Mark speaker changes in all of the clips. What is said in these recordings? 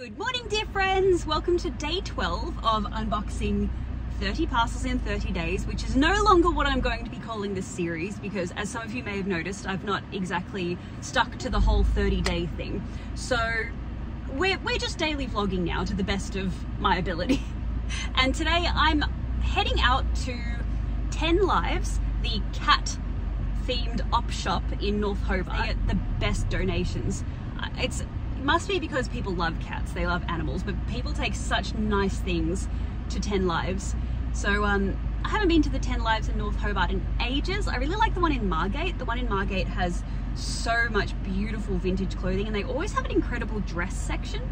Speaker 1: Good morning, dear friends. Welcome to day 12 of unboxing 30 parcels in 30 days, which is no longer what I'm going to be calling this series because, as some of you may have noticed, I've not exactly stuck to the whole 30 day thing. So, we're, we're just daily vlogging now to the best of my ability. And today I'm heading out to 10 Lives, the cat themed op shop in North Hobart. They get the best donations. Uh, It's it must be because people love cats, they love animals, but people take such nice things to 10 Lives. So um, I haven't been to the 10 Lives in North Hobart in ages. I really like the one in Margate. The one in Margate has so much beautiful vintage clothing and they always have an incredible dress section.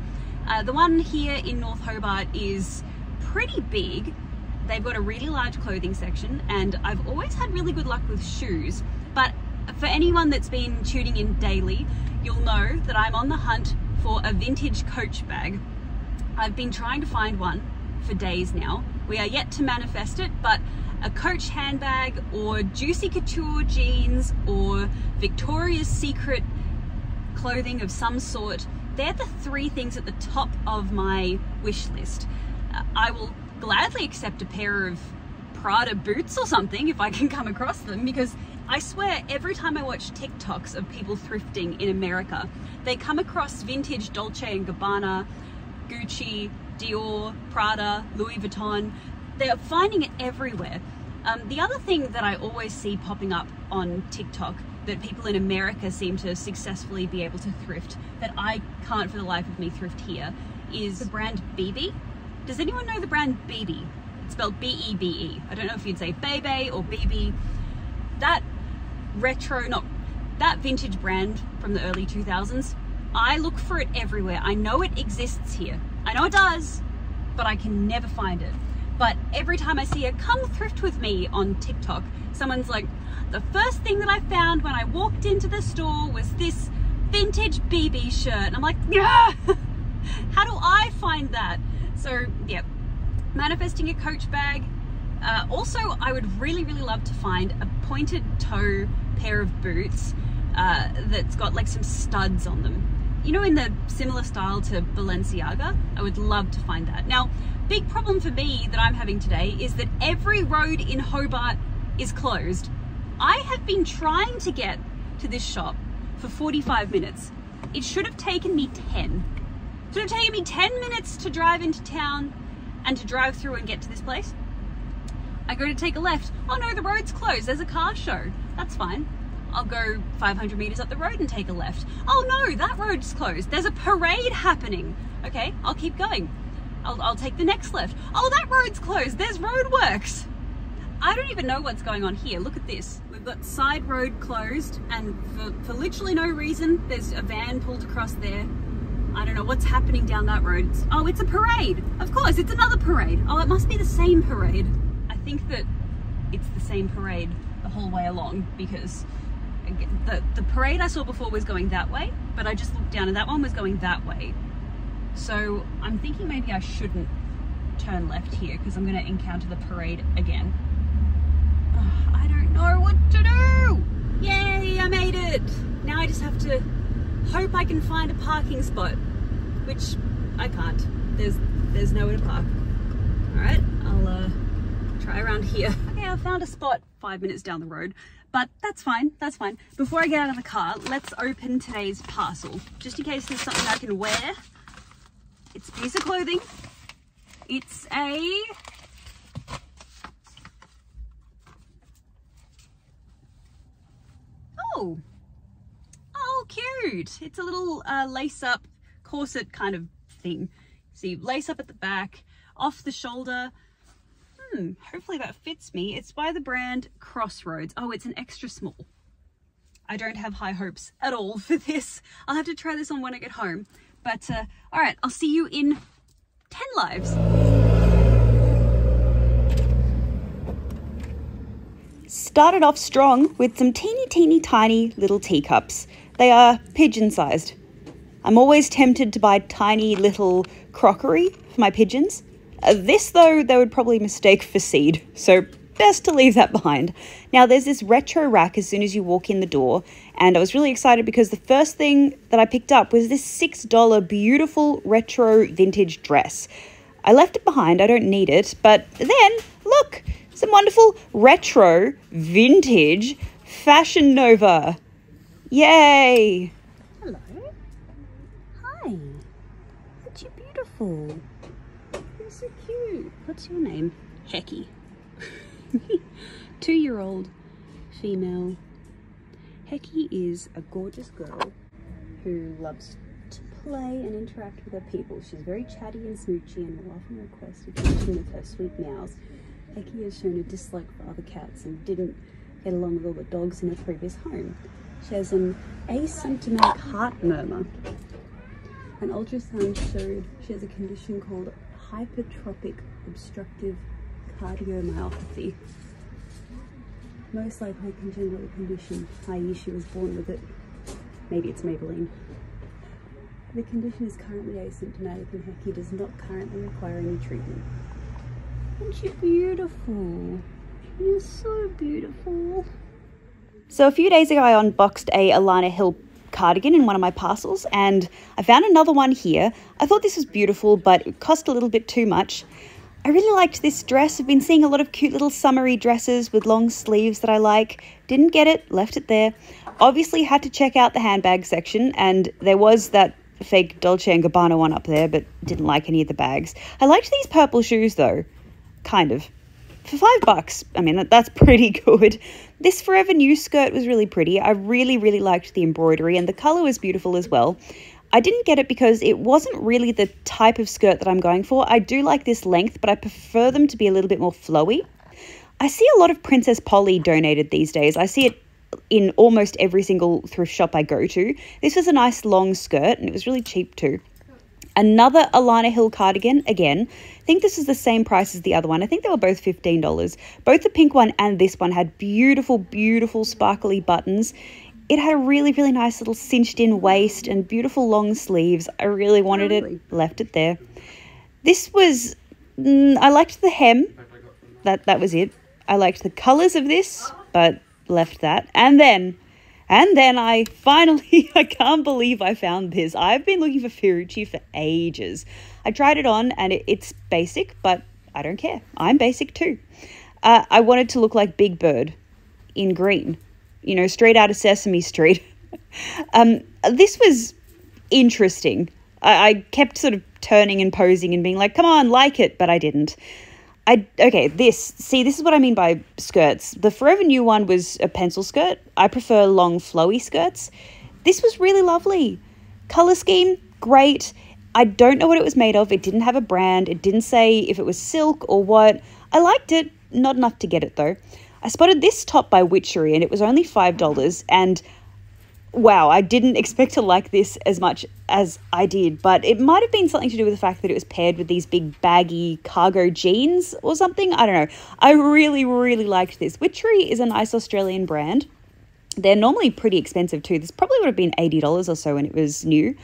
Speaker 1: Uh, the one here in North Hobart is pretty big. They've got a really large clothing section and I've always had really good luck with shoes. But for anyone that's been tuning in daily, you'll know that I'm on the hunt for a vintage coach bag. I've been trying to find one for days now. We are yet to manifest it, but a Coach handbag or Juicy Couture jeans or Victoria's Secret clothing of some sort, they're the three things at the top of my wish list. Uh, I will gladly accept a pair of Prada boots or something if I can come across them because I swear every time I watch TikToks of people thrifting in America, they come across vintage Dolce and Gabbana, Gucci, Dior, Prada, Louis Vuitton. They're finding it everywhere. Um, the other thing that I always see popping up on TikTok that people in America seem to successfully be able to thrift that I can't for the life of me thrift here is the brand BB. Does anyone know the brand BB? It's spelled B-E-B-E. I don't know if you'd say Bebe or BB. That retro, not that vintage brand from the early 2000s, I look for it everywhere. I know it exists here. I know it does, but I can never find it. But every time I see a come thrift with me on TikTok, someone's like, the first thing that I found when I walked into the store was this vintage BB shirt. And I'm like, yeah, how do I find that? So, yeah, manifesting a coach bag. Uh, also, I would really, really love to find a pointed toe pair of boots uh, that's got like some studs on them. You know, in the similar style to Balenciaga, I would love to find that. Now, big problem for me that I'm having today is that every road in Hobart is closed. I have been trying to get to this shop for 45 minutes. It should have taken me 10. It should have taken me 10 minutes to drive into town and to drive through and get to this place. I go to take a left. Oh no, the road's closed. There's a car show. That's fine. I'll go 500 meters up the road and take a left. Oh no, that road's closed. There's a parade happening. Okay, I'll keep going. I'll, I'll take the next left. Oh, that road's closed. There's roadworks. I don't even know what's going on here. Look at this. We've got side road closed and for, for literally no reason, there's a van pulled across there. I don't know what's happening down that road. Oh, it's a parade. Of course, it's another parade. Oh, it must be the same parade. Think that it's the same parade the whole way along because the, the parade I saw before was going that way, but I just looked down and that one was going that way. So I'm thinking maybe I shouldn't turn left here because I'm going to encounter the parade again. Ugh, I don't know what to do. Yay, I made it. Now I just have to hope I can find a parking spot, which I can't. There's there's nowhere to park. All right, I'll uh, try around here. Okay, I found a spot five minutes down the road, but that's fine, that's fine. Before I get out of the car, let's open today's parcel, just in case there's something I can wear. It's a piece of clothing. It's a Oh, oh, cute. It's a little uh, lace up corset kind of thing. See, lace up at the back, off the shoulder. Hmm, hopefully that fits me. It's by the brand Crossroads. Oh, it's an extra small. I don't have high hopes at all for this. I'll have to try this on when I get home. But, uh, all right, I'll see you in 10 lives.
Speaker 2: Started off strong with some teeny, teeny, tiny little teacups. They are pigeon sized. I'm always tempted to buy tiny little crockery for my pigeons. Uh, this, though, they would probably mistake for seed, so best to leave that behind. Now, there's this retro rack as soon as you walk in the door, and I was really excited because the first thing that I picked up was this $6 beautiful retro vintage dress. I left it behind, I don't need it, but then, look, some wonderful retro vintage Fashion Nova. Yay!
Speaker 1: Hello. Hi. Aren't you beautiful? What's your name? Hecky. Two year old female. Hecky is a gorgeous girl who loves to play and interact with her people. She's very chatty and smoochy and will often request attention with her sweet meows. Hecky has shown a dislike for other cats and didn't get along with all the dogs in her previous home. She has an asymptomatic heart murmur. An ultrasound showed she has a condition called hypertrophic obstructive cardiomyopathy. Most likely congenital condition, i.e. she was born with it. Maybe it's Maybelline. The condition is currently asymptomatic and Hecky does not currently require any treatment. Aren't you beautiful? You're so beautiful.
Speaker 2: So a few days ago, I unboxed a Alannah Hill cardigan in one of my parcels, and I found another one here. I thought this was beautiful, but it cost a little bit too much. I really liked this dress. I've been seeing a lot of cute little summery dresses with long sleeves that I like. Didn't get it, left it there. Obviously had to check out the handbag section, and there was that fake Dolce & Gabbana one up there, but didn't like any of the bags. I liked these purple shoes though. Kind of for five bucks, I mean, that, that's pretty good. This Forever New skirt was really pretty. I really, really liked the embroidery, and the colour was beautiful as well. I didn't get it because it wasn't really the type of skirt that I'm going for. I do like this length, but I prefer them to be a little bit more flowy. I see a lot of Princess Polly donated these days. I see it in almost every single thrift shop I go to. This was a nice long skirt, and it was really cheap too. Another Alannah Hill cardigan, again. I think this is the same price as the other one. I think they were both $15. Both the pink one and this one had beautiful, beautiful sparkly buttons. It had a really, really nice little cinched in waist and beautiful long sleeves. I really wanted it, left it there. This was, mm, I liked the hem. That, that was it. I liked the colours of this, but left that. And then and then I finally, I can't believe I found this. I've been looking for Fiorucci for ages. I tried it on and it, it's basic, but I don't care. I'm basic too. Uh, I wanted to look like Big Bird in green, you know, straight out of Sesame Street. um, this was interesting. I, I kept sort of turning and posing and being like, come on, like it, but I didn't. I okay, this see, this is what I mean by skirts. The Forever New one was a pencil skirt. I prefer long flowy skirts. This was really lovely. Color scheme, great. I don't know what it was made of. It didn't have a brand. It didn't say if it was silk or what. I liked it, not enough to get it though. I spotted this top by Witchery and it was only $5 and wow, I didn't expect to like this as much as I did, but it might have been something to do with the fact that it was paired with these big baggy cargo jeans or something. I don't know. I really, really liked this. Witchery is a nice Australian brand. They're normally pretty expensive too. This probably would have been $80 or so when it was new.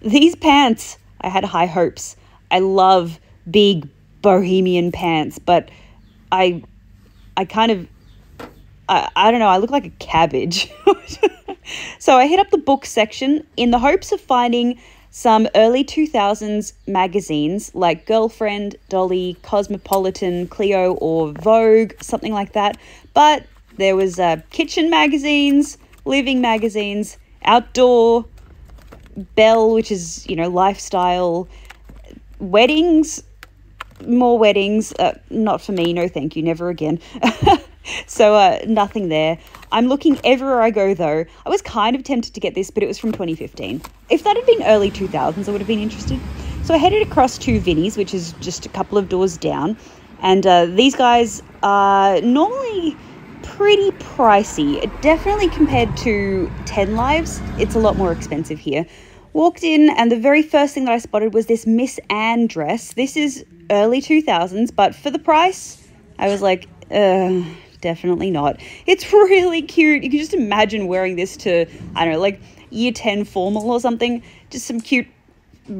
Speaker 2: These pants, I had high hopes. I love big bohemian pants, but I I kind of I, I don't know, I look like a cabbage. so I hit up the book section in the hopes of finding some early 2000s magazines like Girlfriend, Dolly, Cosmopolitan, Clio, or Vogue, something like that. But there was uh, kitchen magazines, living magazines, outdoor, Belle, which is, you know, lifestyle, weddings, more weddings. Uh, not for me, no thank you, never again. so uh, nothing there. I'm looking everywhere I go though. I was kind of tempted to get this, but it was from 2015. If that had been early 2000s, I would have been interested. So I headed across to Vinnie's, which is just a couple of doors down, and uh, these guys are normally pretty pricey. Definitely compared to 10 Lives, it's a lot more expensive here. Walked in, and the very first thing that I spotted was this Miss Anne dress. This is early 2000s, but for the price, I was like, uh, definitely not. It's really cute. You can just imagine wearing this to, I don't know, like year 10 formal or something. Just some cute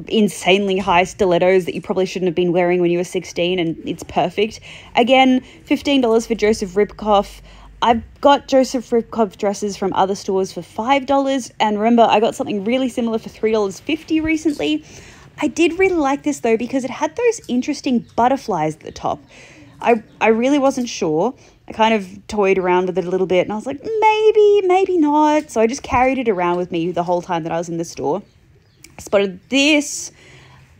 Speaker 2: insanely high stilettos that you probably shouldn't have been wearing when you were 16 and it's perfect. Again, $15 for Joseph Ribkoff. I've got Joseph Ribkoff dresses from other stores for $5 and remember I got something really similar for $3.50 recently. I did really like this though because it had those interesting butterflies at the top. I, I really wasn't sure. Kind of toyed around with it a little bit and I was like, maybe, maybe not. So I just carried it around with me the whole time that I was in the store. I spotted this.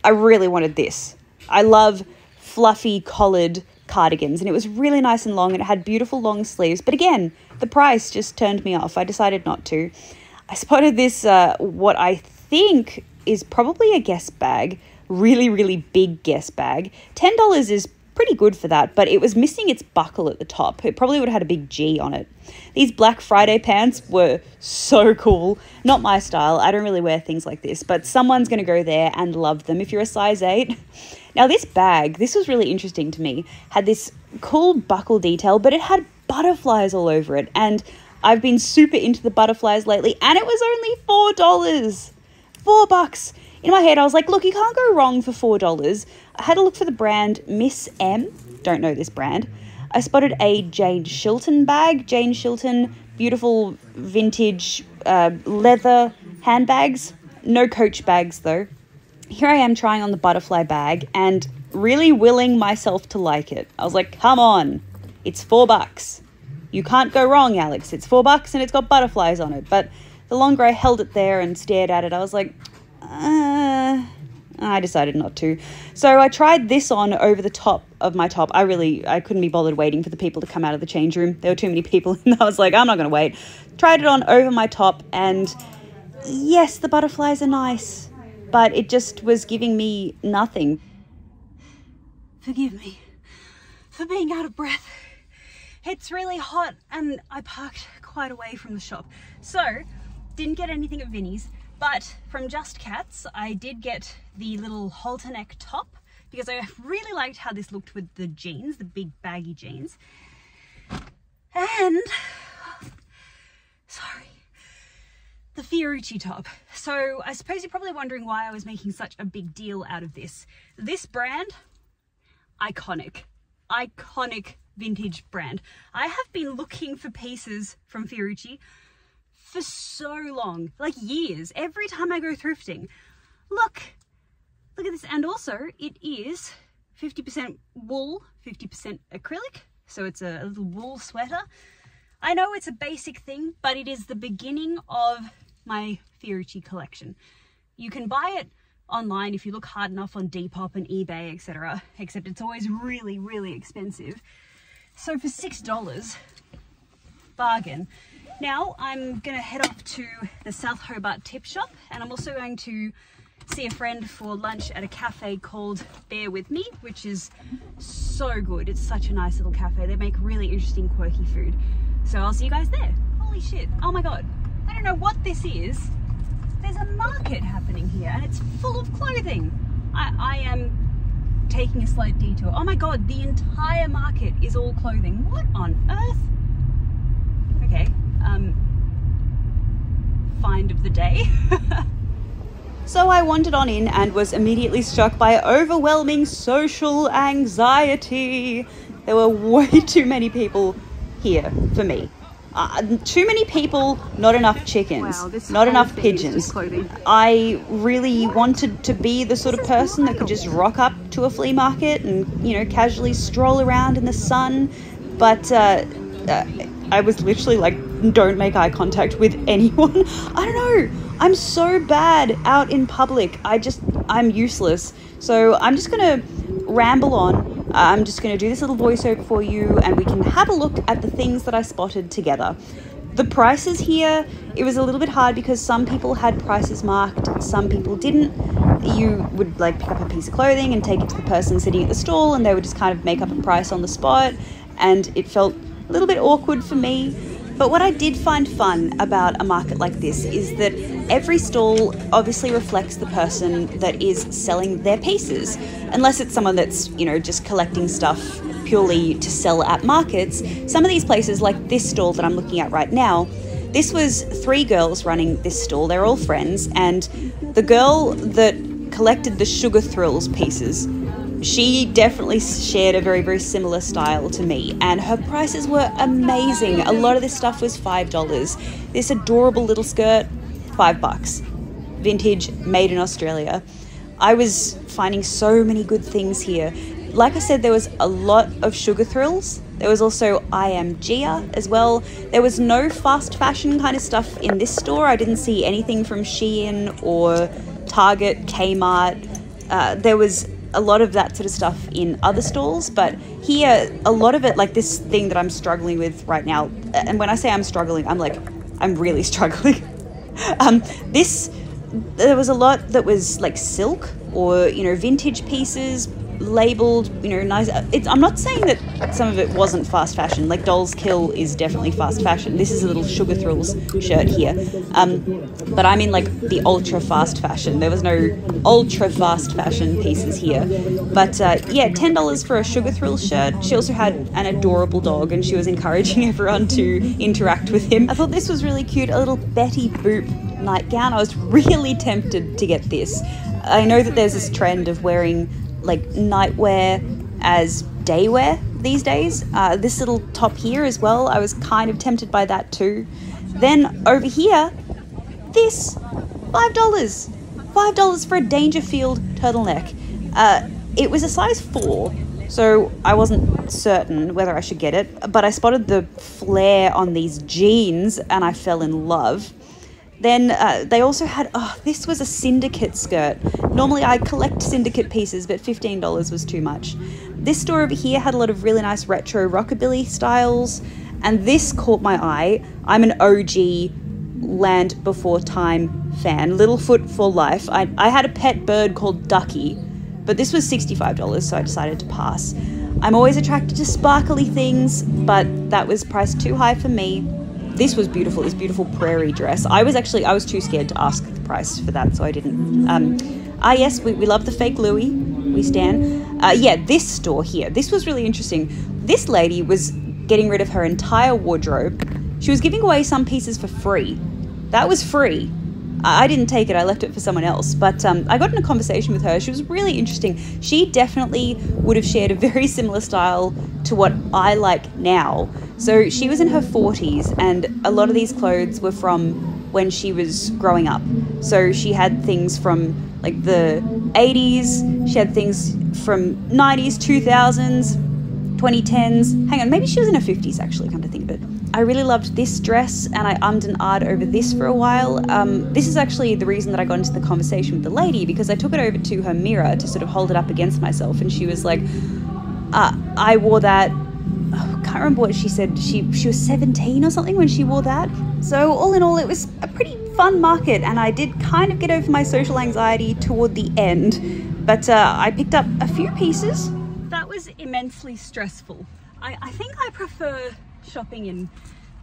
Speaker 2: I really wanted this. I love fluffy collared cardigans and it was really nice and long and it had beautiful long sleeves. But again, the price just turned me off. I decided not to. I spotted this, uh, what I think is probably a Guess bag, really, really big Guess bag. $10 is pretty good for that, but it was missing its buckle at the top. It probably would have had a big G on it. These Black Friday pants were so cool. Not my style. I don't really wear things like this, but someone's going to go there and love them if you're a size 8. Now, this bag, this was really interesting to me, had this cool buckle detail, but it had butterflies all over it. And I've been super into the butterflies lately, and it was only $4. Four bucks in my head, I was like, look, you can't go wrong for $4. I had a look for the brand Miss M. Don't know this brand. I spotted a Jane Shilton bag. Jane Shilton, beautiful vintage uh, leather handbags. No coach bags though. Here I am trying on the butterfly bag and really willing myself to like it. I was like, come on, it's four bucks. You can't go wrong, Alex. It's four bucks and it's got butterflies on it. But the longer I held it there and stared at it, I was like, uh, I decided not to. So I tried this on over the top of my top. I really, I couldn't be bothered waiting for the people to come out of the change room. There were too many people, and I was like, I'm not going to wait. Tried it on over my top, and yes, the butterflies are nice, but it just was giving me nothing.
Speaker 1: Forgive me for being out of breath. It's really hot, and I parked quite away from the shop. So, didn't get anything at Vinnie's but from Just Cats, I did get the little halter neck top because I really liked how this looked with the jeans, the big baggy jeans. And, sorry, the Fiorucci top. So I suppose you're probably wondering why I was making such a big deal out of this. This brand, iconic, iconic vintage brand. I have been looking for pieces from Fiorucci for so long, like years, every time I go thrifting. Look, look at this. And also it is 50% wool, 50% acrylic. So it's a, a little wool sweater. I know it's a basic thing, but it is the beginning of my Fiorucci collection. You can buy it online if you look hard enough on Depop and eBay, etc. Except it's always really, really expensive. So for $6, bargain. Now I'm going to head off to the South Hobart Tip Shop and I'm also going to see a friend for lunch at a cafe called Bear With Me, which is so good. It's such a nice little cafe. They make really interesting, quirky food. So I'll see you guys there. Holy shit. Oh my God. I don't know what this is. There's a market happening here and it's full of clothing. I, I am taking a slight detour. Oh my God, the entire market is all clothing. What on earth? Okay, um, find of the day.
Speaker 2: so I wandered on in and was immediately struck by overwhelming social anxiety. There were way too many people here for me. Uh, too many people, not enough chickens, wow, not enough pigeons. I really wanted to be the sort of person that could just rock up to a flea market and, you know, casually stroll around in the sun. But uh, uh, I was literally like, don't make eye contact with anyone. I don't know. I'm so bad out in public. I just, I'm useless. So I'm just going to ramble on. I'm just going to do this little voiceover for you and we can have a look at the things that I spotted together. The prices here, it was a little bit hard because some people had prices marked, some people didn't. You would like pick up a piece of clothing and take it to the person sitting at the stall and they would just kind of make up a price on the spot and it felt a little bit awkward for me. But what I did find fun about a market like this is that every stall obviously reflects the person that is selling their pieces. Unless it's someone that's, you know, just collecting stuff purely to sell at markets. Some of these places, like this stall that I'm looking at right now, this was three girls running this stall. They're all friends, and the girl that collected the Sugar Thrills pieces. She definitely shared a very, very similar style to me, and her prices were amazing. A lot of this stuff was $5. This adorable little skirt, five bucks. Vintage, made in Australia. I was finding so many good things here. Like I said, there was a lot of Sugar Thrills. There was also I Am Gia as well. There was no fast fashion kind of stuff in this store. I didn't see anything from Shein or Target, Kmart. Uh, there was a lot of that sort of stuff in other stalls, but here, a lot of it, like this thing that I'm struggling with right now, and when I say I'm struggling, I'm like, I'm really struggling. um, this, there was a lot that was like silk or, you know, vintage pieces, labeled, you know, nice. It's, I'm not saying that some of it wasn't fast fashion. Like Dolls Kill is definitely fast fashion. This is a little Sugar Thrills shirt here, um, but I mean like the ultra fast fashion. There was no ultra fast fashion pieces here, but uh, yeah, ten dollars for a Sugar Thrills shirt. She also had an adorable dog, and she was encouraging everyone to interact with him. I thought this was really cute. A little Betty Boop nightgown. I was really tempted to get this. I know that there's this trend of wearing like nightwear as daywear these days. Uh, this little top here as well, I was kind of tempted by that too. Then over here, this five dollars, five dollars for a Dangerfield turtleneck. Uh, it was a size four, so I wasn't certain whether I should get it, but I spotted the flare on these jeans and I fell in love. Then uh, they also had, oh, this was a syndicate skirt. Normally I collect syndicate pieces, but $15 was too much. This store over here had a lot of really nice retro rockabilly styles, and this caught my eye. I'm an OG Land Before Time fan, Littlefoot for life. I, I had a pet bird called Ducky, but this was $65, so I decided to pass. I'm always attracted to sparkly things, but that was priced too high for me this was beautiful this beautiful prairie dress. I was actually i was too scared to ask the price for that so i didn't. Um, ah yes we, we love the fake louis. We stand. Uh, yeah this store here this was really interesting. This lady was getting rid of her entire wardrobe. She was giving away some pieces for free. That was free I didn't take it, I left it for someone else. But um, I got in a conversation with her. She was really interesting. She definitely would have shared a very similar style to what I like now. So she was in her 40s, and a lot of these clothes were from when she was growing up. So she had things from like the 80s, she had things from 90s, 2000s, 2010s. Hang on, maybe she was in her 50s actually, come to think of it. I really loved this dress and I ummed and ahed over this for a while. Um, this is actually the reason that I got into the conversation with the lady because I took it over to her mirror to sort of hold it up against myself and she was like, uh, I wore that. Oh, can't remember what she said. She she was 17 or something when she wore that. So all in all, it was a pretty fun market, and I did kind of get over my social anxiety toward the end. But uh, I picked up a few pieces.
Speaker 1: That was immensely stressful. I, I think I prefer shopping in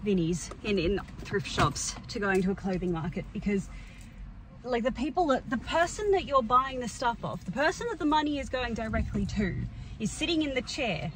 Speaker 1: Vinnie's, in, in thrift shops, to going to a clothing market because like the people that the person that you're buying the stuff off, the person that the money is going directly to, is sitting in the chair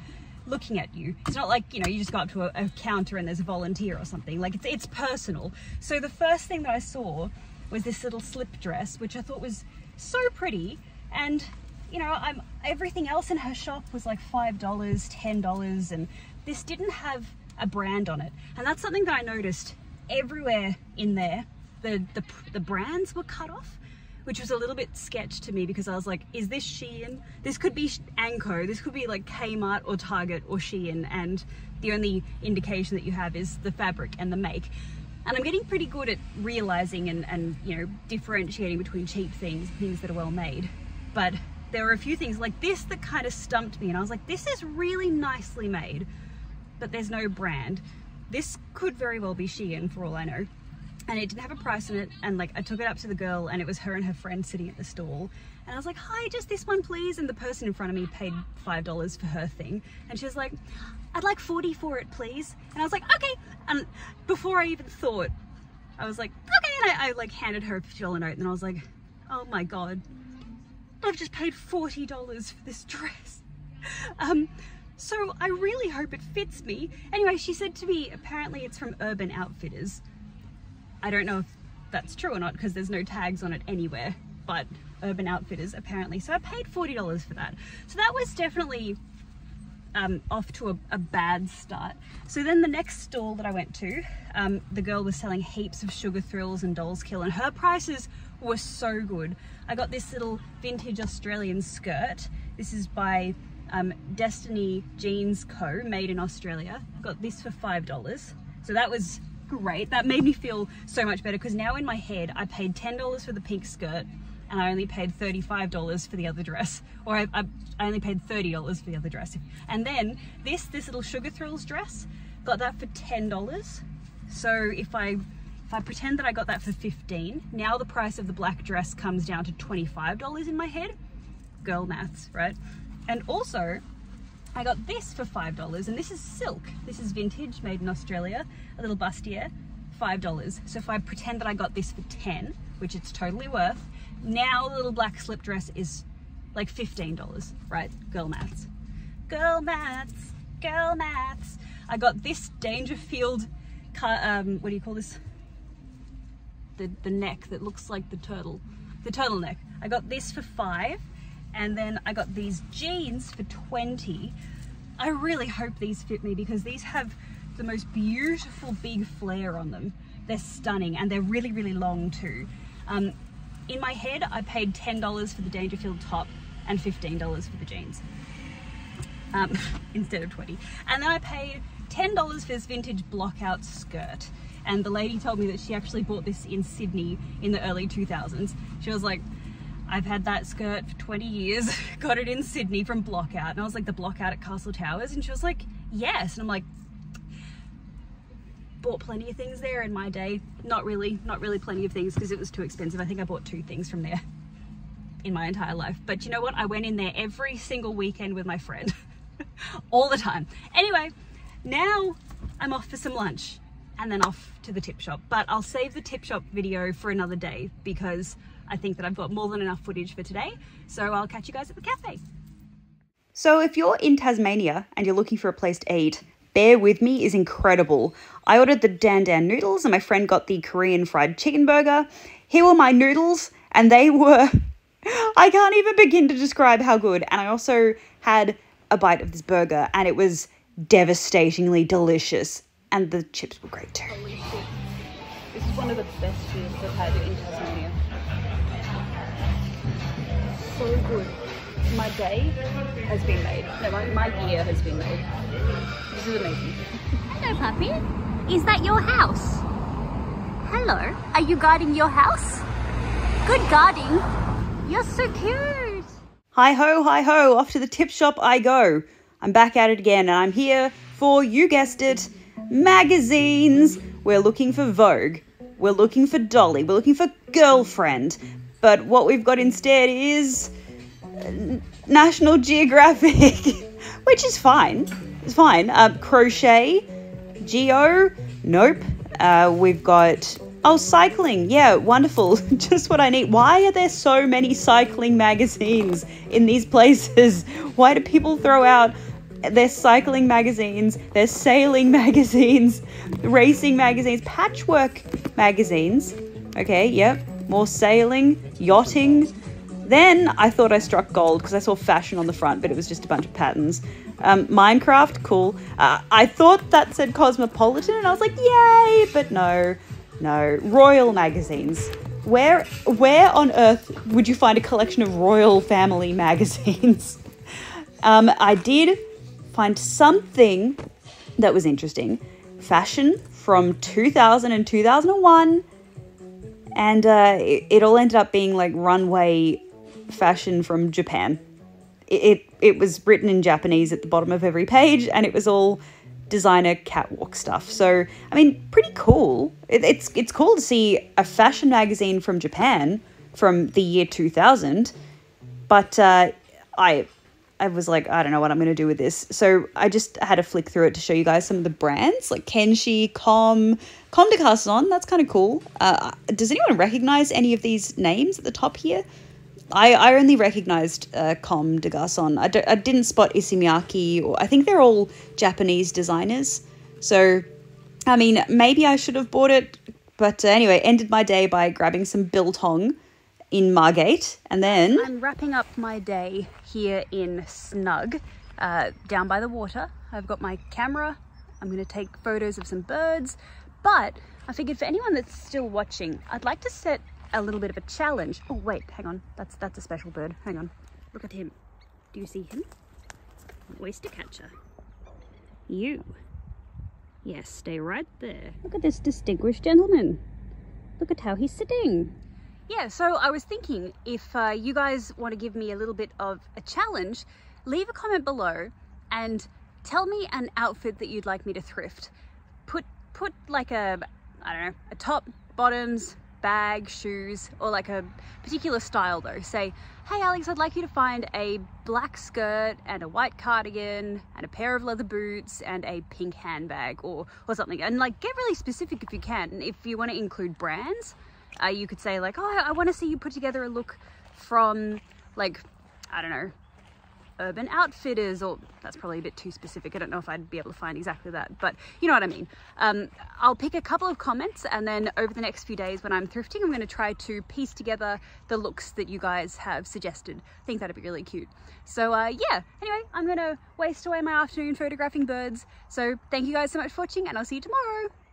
Speaker 1: looking at you. It's not like, you know, you just go up to a, a, counter and there's a volunteer or something. Like it's, it's personal. So the first thing that I saw was this little slip dress, which I thought was so pretty. And, you know, I'm everything else in her shop was like $5, $10. And this didn't have a brand on it. And that's something that I noticed everywhere in there. The, the, the brands were cut off which was a little bit sketch to me because I was like, is this Shein? This could be Anko, this could be like Kmart or Target or Shein and the only indication that you have is the fabric and the make. And I'm getting pretty good at realizing and, and you know, differentiating between cheap things, things that are well made. But there were a few things like this that kind of stumped me and I was like, this is really nicely made but there's no brand. This could very well be Shein for all I know. And it didn't have a price on it. And like I took it up to the girl and it was her and her friend sitting at the stall. And I was like, hi, just this one please. And the person in front of me paid $5 for her thing. And she was like, I'd like 40 for it, please. And I was like, okay. And before I even thought, I was like, okay. And I, I like handed her a $50 note and I was like, oh my God, I've just paid $40 for this dress. Um, so I really hope it fits me. Anyway, she said to me, apparently it's from Urban Outfitters. I don't know if that's true or not because there's no tags on it anywhere. but Urban Outfitters apparently. So I paid $40 for that. So that was definitely um, off to a, a, bad start. So then the next stall that I went to, um, the girl was selling heaps of Sugar Thrills and Dolls Kill and her prices were so good. I got this little vintage Australian skirt. This is by um, Destiny Jeans Co. made in Australia. Got this for $5. So that was great. That made me feel so much better because now in my head I paid $10 for the pink skirt and I only paid $35 for the other dress or I, I, I only paid $30 for the other dress and then this this little Sugar Thrills dress got that for $10 so if I if I pretend that I got that for 15 now the price of the black dress comes down to $25 in my head girl maths right and also I got this for $5 and this is silk. This is vintage, made in Australia, a little bustier, $5. So if I pretend that I got this for 10, which it's totally worth, now the little black slip dress is like $15, right? Girl maths. Girl maths, girl maths. I got this Dangerfield, um, what do you call this? The, the neck that looks like the turtle, the turtleneck. I got this for five and then I got these jeans for 20 I really hope these fit me because these have the most beautiful big flare on them. They're stunning and they're really really long too. Um, in my head I paid $10 for the Dangerfield top and $15 for the jeans um, instead of 20 and then I paid $10 for this vintage blockout skirt. And the lady told me that she actually bought this in Sydney in the early 2000s she was like I've had that skirt for 20 years, got it in Sydney from Blockout. And I was like, the Blockout at Castle Towers? And she was like, yes. And I'm like, bought plenty of things there in my day. Not really, not really plenty of things because it was too expensive. I think I bought two things from there in my entire life. But you know what? I went in there every single weekend with my friend. All the time. Anyway, now I'm off for some lunch and then off to the tip shop. But I'll save the tip shop video for another day because I think that I've got more than enough footage for today. So I'll catch you guys at the cafe.
Speaker 2: So if you're in Tasmania and you're looking for a place to eat, Bear With Me is incredible. I ordered the Dan Dan noodles and my friend got the Korean fried chicken burger. Here were my noodles and they were... I can't even begin to describe how good. And I also had a bite of this burger and it was devastatingly delicious. And the chips were great too.
Speaker 1: This is one of the best chips I've had in Tasmania so good. My day has been made. No, my, my year has been made. This is amazing.
Speaker 3: Hello, puppy. Is that your house? Hello. Are you guarding your house? Good guarding. You're so cute.
Speaker 2: Hi ho, hi ho. Off to the tip shop I go. I'm back at it again and I'm here for, you guessed it, magazines. We're looking for Vogue. We're looking for Dolly. We're looking for Girlfriend. But what we've got instead is National Geographic, which is fine. It's fine. Uh, crochet, Geo, nope. Uh, we've got oh cycling, yeah, wonderful. Just what I need. Why are there so many cycling magazines in these places? Why do people throw out their cycling magazines, their sailing magazines, racing magazines, patchwork magazines? Okay, yep more sailing, yachting. Then I thought I struck gold because I saw fashion on the front, but it was just a bunch of patterns. Um, Minecraft, cool. Uh, I thought that said Cosmopolitan, and I was like, yay! But no, no. Royal magazines. Where, where on earth would you find a collection of royal family magazines? um, I did find something that was interesting. Fashion from 2000 and 2001 and uh, it, it, all ended up being like runway fashion from Japan. It, it, it was written in Japanese at the bottom of every page, and it was all designer catwalk stuff. So I mean, pretty cool. It, it's it's cool to see a fashion magazine from Japan from the year two thousand, but uh, I I was like, I don't know what I'm going to do with this. So I just had to flick through it to show you guys some of the brands like Kenshi, Com, Comme des Garçons. That's kind of cool. Uh, does anyone recognize any of these names at the top here? I, I only recognized uh, Comme des Garçons. I, I didn't spot Issey Miyake, or I think they're all Japanese designers. So, I mean, maybe I should have bought it. But uh, anyway, ended my day by grabbing some biltong in Margate, and then
Speaker 1: I'm wrapping up my day here in Snug, uh, down by the water. I've got my camera. I'm going to take photos of some birds, but I figured for anyone that's still watching, I'd like to set a little bit of a challenge. Oh wait, hang on. That's that's a special bird. Hang on. Look at him. Do you see him? Oyster catcher. You. Yes, stay right there. Look at this distinguished gentleman. Look at how he's sitting. Yeah, so I was thinking if uh, you guys want to give me a little bit of a challenge, leave a comment below and tell me an outfit that you'd like me to thrift. Put put like a I don't know, a top, bottoms, bag, shoes, or like a particular style though. Say, hey Alex, I'd like you to find a black skirt and a white cardigan and a pair of leather boots and a pink handbag or, or something. And like get really specific if you can. And if you want to include brands, uh, you could say like, oh, I want to see you put together a look from like, I don't know, Urban Outfitters, or that's probably a bit too specific. I don't know if I'd be able to find exactly that, but you know what I mean. Um, I'll pick a couple of comments and then over the next few days when I'm thrifting, I'm going to try to piece together the looks that you guys have suggested. I think that'd be really cute. So uh, yeah, anyway, I'm going to waste away my afternoon photographing birds. So thank you guys so much for watching and I'll see you tomorrow.